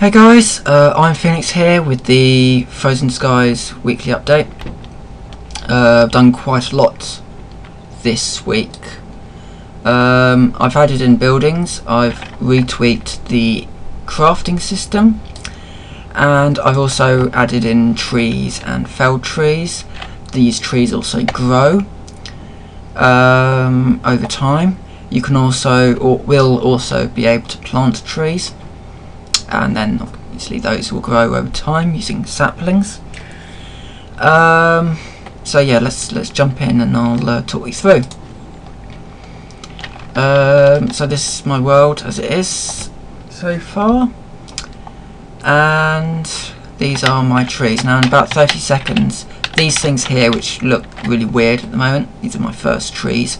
Hey guys, uh, I'm Phoenix here with the Frozen Skies weekly update. Uh, I've done quite a lot this week. Um, I've added in buildings, I've retweaked the crafting system, and I've also added in trees and felled trees. These trees also grow um, over time. You can also, or will also be able to plant trees and then obviously those will grow over time using saplings. Um, so yeah, let's let's jump in and I'll uh, talk you through. Um, so this is my world as it is so far, and these are my trees. Now in about 30 seconds, these things here, which look really weird at the moment, these are my first trees,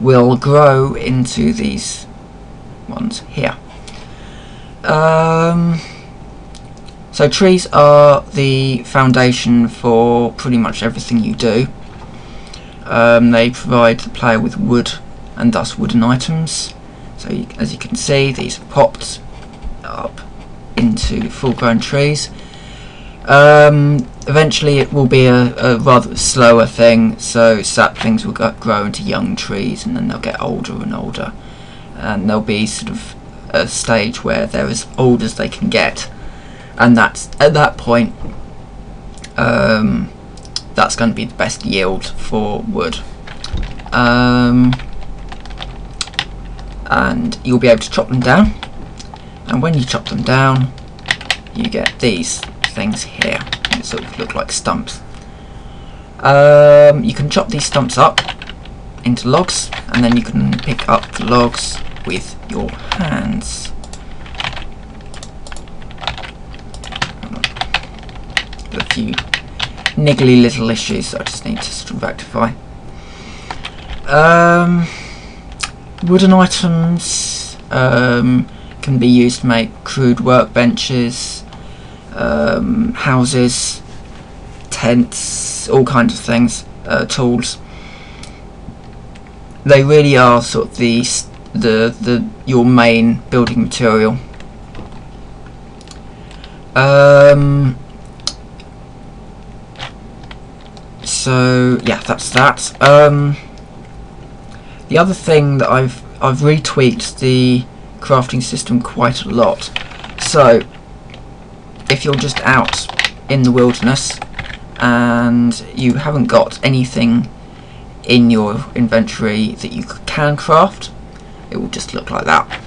will grow into these ones here. Um, so trees are the foundation for pretty much everything you do. Um, they provide the player with wood and thus wooden items. So you, as you can see, these have popped up into full-grown trees. Um, eventually it will be a, a, rather slower thing, so saplings will grow into young trees and then they'll get older and older. And they'll be sort of a stage where they're as old as they can get, and that's at that point um, that's going to be the best yield for wood. Um, and you'll be able to chop them down, and when you chop them down, you get these things here. They sort of look like stumps. Um, you can chop these stumps up into logs, and then you can pick up the logs with your hands. A few niggly little issues I just need to rectify. Um, wooden items um, can be used to make crude workbenches, um, houses, tents, all kinds of things, uh, tools. They really are sort of the the the your main building material. Um, so yeah, that's that. Um, the other thing that I've I've retweaked the crafting system quite a lot. So if you're just out in the wilderness and you haven't got anything in your inventory that you can craft, it will just look like that.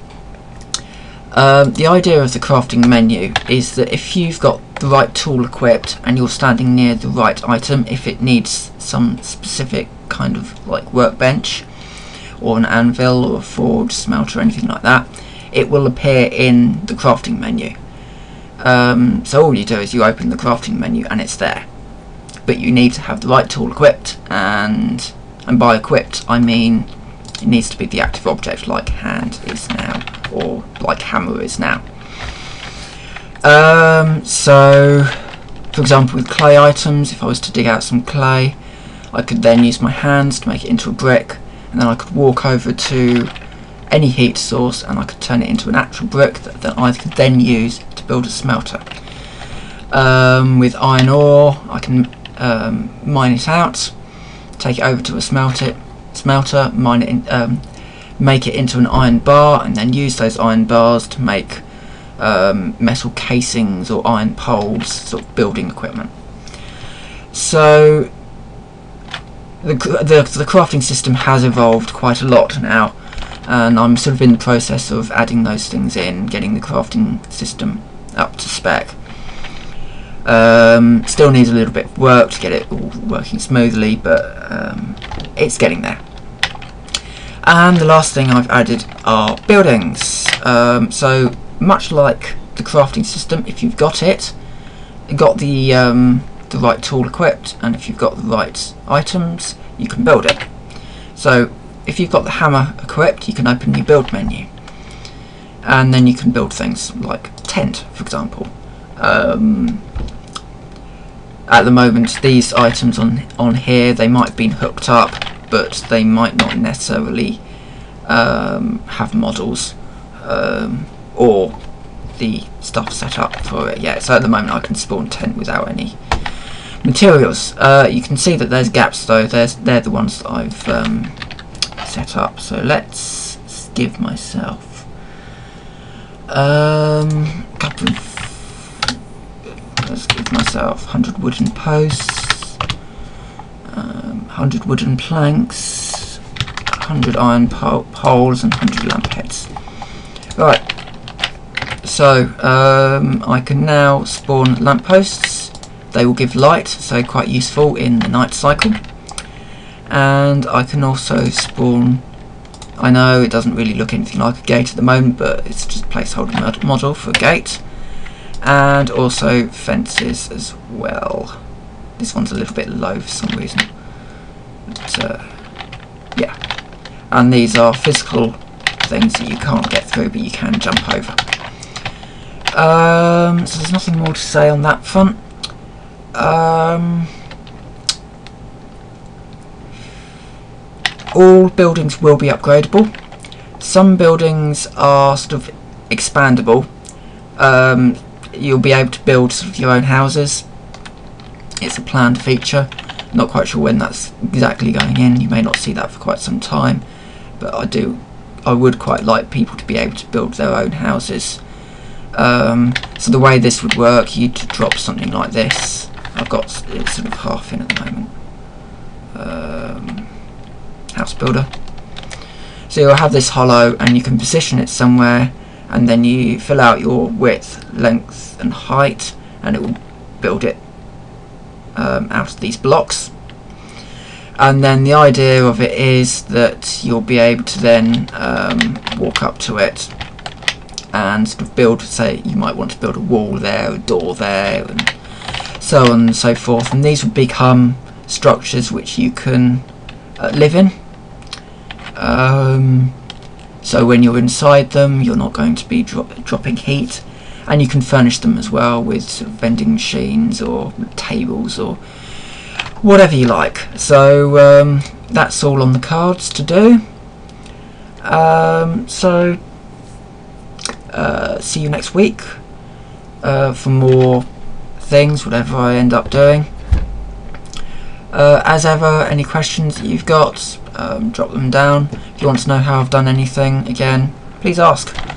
Um, the idea of the crafting menu is that if you've got the right tool equipped and you're standing near the right item, if it needs some specific kind of like workbench or an anvil or a forge, smelter, anything like that, it will appear in the crafting menu. Um, so all you do is you open the crafting menu and it's there. But you need to have the right tool equipped and and by equipped I mean it needs to be the active object like hand is now or like hammer is now. Um, so for example with clay items if I was to dig out some clay I could then use my hands to make it into a brick and then I could walk over to any heat source and I could turn it into an actual brick that, that I could then use to build a smelter. Um, with iron ore I can um, mine it out, take it over to a smelter, smelter, mine it in, um, make it into an iron bar, and then use those iron bars to make um, metal casings or iron poles, sort of building equipment. So the, the, the crafting system has evolved quite a lot now, and I'm sort of in the process of adding those things in, getting the crafting system up to spec. Um, still needs a little bit of work to get it all working smoothly, but um, it's getting there. And the last thing I've added are buildings. Um, so much like the crafting system, if you've got it, got the um, the right tool equipped, and if you've got the right items, you can build it. So if you've got the hammer equipped, you can open your build menu, and then you can build things like tent, for example. Um, at the moment, these items on on here they might have been hooked up but they might not necessarily um, have models um, or the stuff set up for it yet. So at the moment I can spawn 10 without any materials. Uh, you can see that there's gaps though, there's, they're the ones that I've um, set up. So let's give myself um, a couple of, let's give myself 100 wooden posts, 100 wooden planks, 100 iron po poles and 100 lamp heads. Right, so um, I can now spawn lampposts. They will give light, so quite useful in the night cycle. And I can also spawn, I know it doesn't really look anything like a gate at the moment, but it's just a placeholder model for a gate. And also fences as well. This one's a little bit low for some reason. Uh, yeah. And these are physical things that you can't get through, but you can jump over. Um, so there's nothing more to say on that front. Um, all buildings will be upgradable. Some buildings are sort of expandable. Um, you'll be able to build sort of your own houses. It's a planned feature. Not quite sure when that's exactly going in. You may not see that for quite some time, but I do. I would quite like people to be able to build their own houses um, so the way this would work, you'd drop something like this. I've got it sort of half in at the moment. Um, house builder. So you'll have this hollow and you can position it somewhere and then you fill out your width, length and height and it will build it um, out of these blocks. And then the idea of it is that you'll be able to then um, walk up to it and sort of build, say, you might want to build a wall there, a door there, and so on and so forth. And these would become structures which you can uh, live in. Um, so when you're inside them, you're not going to be dro dropping heat. And you can furnish them as well with sort of vending machines or tables or whatever you like. So um, that's all on the cards to do. Um, so uh, see you next week uh, for more things, whatever I end up doing. Uh, as ever, any questions that you've got, um, drop them down. If you want to know how I've done anything, again, please ask.